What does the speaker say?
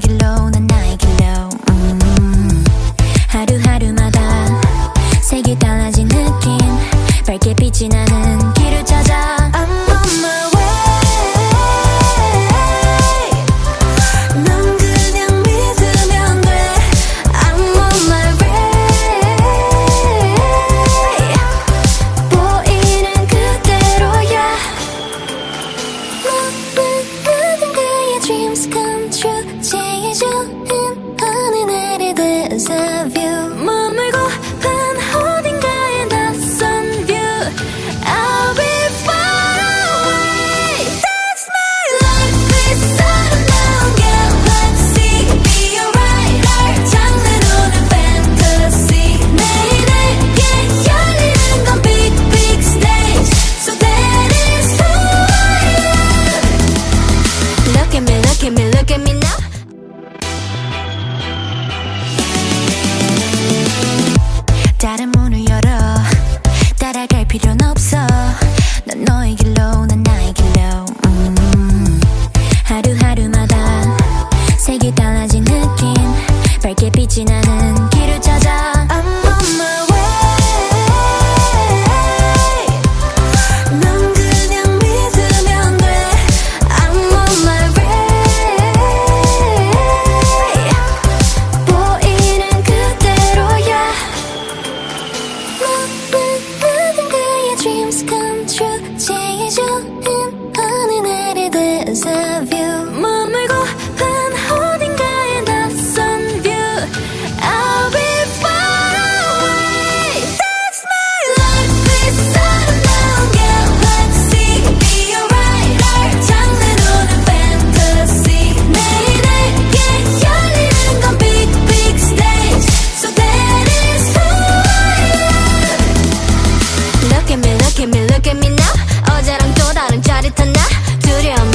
Get low. 난 너의 길로 난 나의 길로. 음, 하루하루마다 색이 달라진 느낌. 밝게 빛이 나는 길을 찾아. dreams come true 제일 좋은 어느 날에 대한 사비 Look at me, look at me, look at me now 어제랑 또 다른 짜릿한 나 두려움